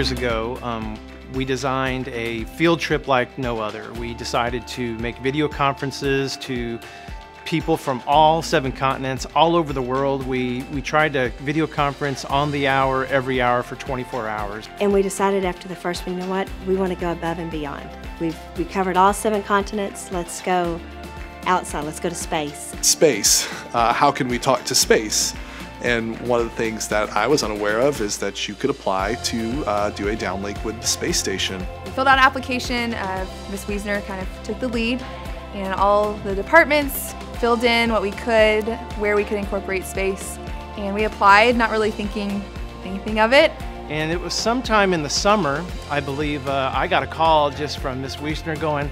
years ago, um, we designed a field trip like no other. We decided to make video conferences to people from all seven continents, all over the world. We, we tried to video conference on the hour, every hour for 24 hours. And we decided after the first one, you know what, we want to go above and beyond. We've we covered all seven continents, let's go outside, let's go to space. Space, uh, how can we talk to space? And one of the things that I was unaware of is that you could apply to uh, do a downlink with the space station. We filled out an application, uh, Ms. Wiesner kind of took the lead, and all the departments filled in what we could, where we could incorporate space, and we applied, not really thinking anything of it. And it was sometime in the summer, I believe, uh, I got a call just from Ms. Wiesner going,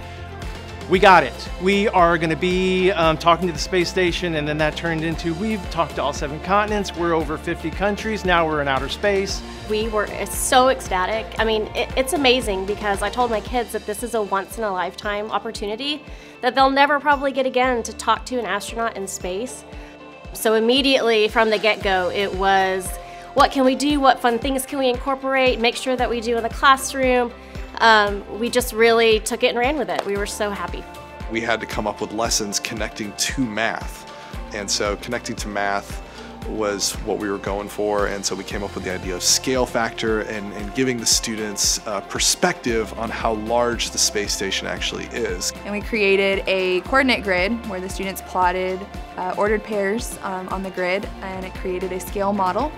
we got it. We are going to be um, talking to the space station, and then that turned into we've talked to all seven continents. We're over 50 countries. Now we're in outer space. We were so ecstatic. I mean, it, it's amazing because I told my kids that this is a once in a lifetime opportunity that they'll never probably get again to talk to an astronaut in space. So immediately from the get go, it was what can we do? What fun things can we incorporate? Make sure that we do in the classroom um, we just really took it and ran with it. We were so happy. We had to come up with lessons connecting to math. And so connecting to math was what we were going for and so we came up with the idea of scale factor and, and giving the students a perspective on how large the space station actually is. And we created a coordinate grid where the students plotted uh, ordered pairs um, on the grid and it created a scale model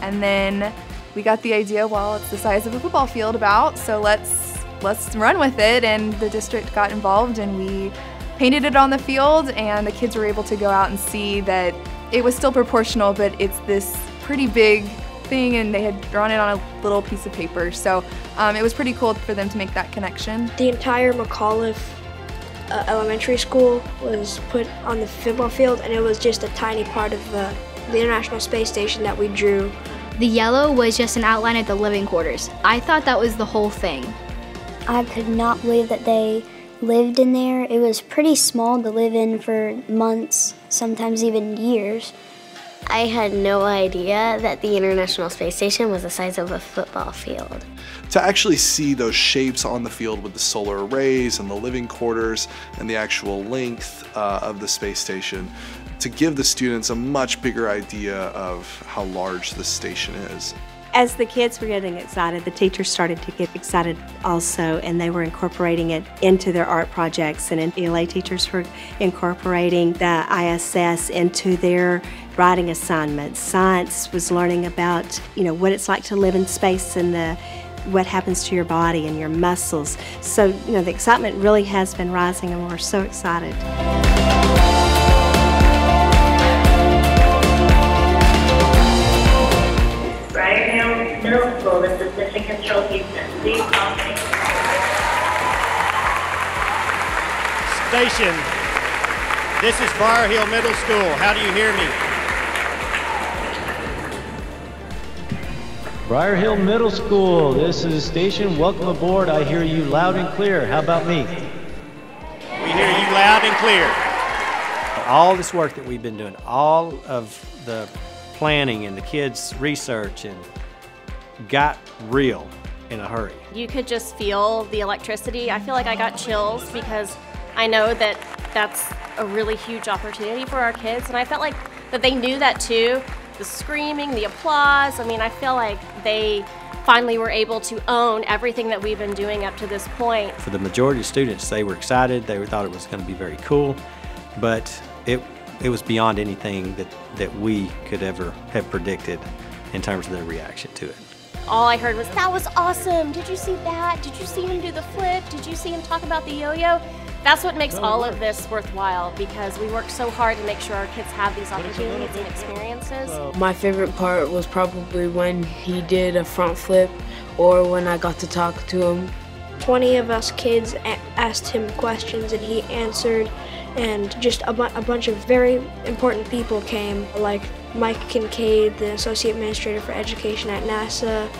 and then we got the idea, well, it's the size of a football field about, so let's let's run with it. And the district got involved and we painted it on the field and the kids were able to go out and see that it was still proportional, but it's this pretty big thing and they had drawn it on a little piece of paper. So um, it was pretty cool for them to make that connection. The entire McAuliffe uh, Elementary School was put on the football field and it was just a tiny part of the, the International Space Station that we drew the yellow was just an outline of the living quarters. I thought that was the whole thing. I could not believe that they lived in there. It was pretty small to live in for months, sometimes even years. I had no idea that the International Space Station was the size of a football field. To actually see those shapes on the field with the solar arrays and the living quarters and the actual length uh, of the space station to give the students a much bigger idea of how large the station is. As the kids were getting excited, the teachers started to get excited also, and they were incorporating it into their art projects. And ELA teachers were incorporating the ISS into their writing assignments. Science was learning about, you know, what it's like to live in space and the what happens to your body and your muscles. So, you know, the excitement really has been rising, and we're so excited. Station. This is Briarhill Middle School. How do you hear me? Briarhill Middle School, this is station. Welcome aboard. I hear you loud and clear. How about me? We hear you loud and clear. All this work that we've been doing, all of the planning and the kids' research and got real in a hurry. You could just feel the electricity. I feel like I got chills because I know that that's a really huge opportunity for our kids, and I felt like that they knew that too. The screaming, the applause. I mean, I feel like they finally were able to own everything that we've been doing up to this point. For the majority of students, they were excited. They thought it was going to be very cool, but it it was beyond anything that that we could ever have predicted in terms of their reaction to it all I heard was, that was awesome. Did you see that? Did you see him do the flip? Did you see him talk about the yo-yo? That's what makes all of this worthwhile because we work so hard to make sure our kids have these opportunities and experiences. My favorite part was probably when he did a front flip or when I got to talk to him. 20 of us kids asked him questions and he answered and just a, bu a bunch of very important people came, like Mike Kincaid, the Associate Administrator for Education at NASA,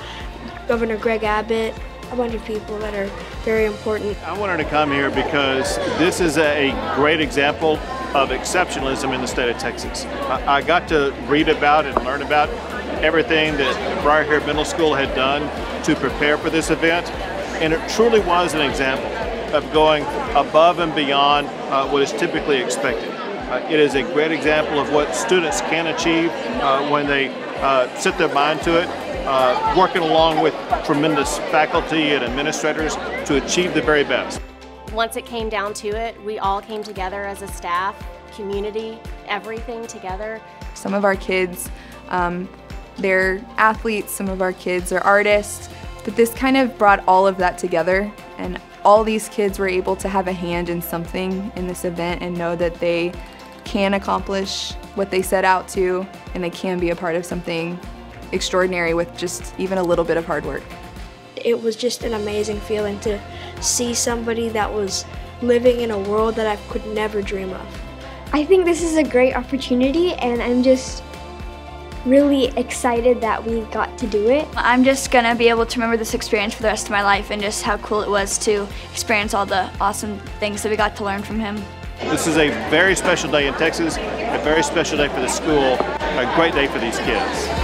Governor Greg Abbott, a bunch of people that are very important. I wanted to come here because this is a great example of exceptionalism in the state of Texas. I, got to read about and learn about everything that Briarhill Middle School had done to prepare for this event, and it truly was an example of going above and beyond uh, what is typically expected. Uh, it is a great example of what students can achieve uh, when they uh, set their mind to it, uh, working along with tremendous faculty and administrators to achieve the very best. Once it came down to it, we all came together as a staff, community, everything together. Some of our kids, um, they're athletes, some of our kids are artists, but this kind of brought all of that together and all these kids were able to have a hand in something in this event and know that they can accomplish what they set out to and they can be a part of something extraordinary with just even a little bit of hard work. It was just an amazing feeling to see somebody that was living in a world that I could never dream of. I think this is a great opportunity and I'm just really excited that we got to do it. I'm just gonna be able to remember this experience for the rest of my life and just how cool it was to experience all the awesome things that we got to learn from him. This is a very special day in Texas, a very special day for the school, a great day for these kids.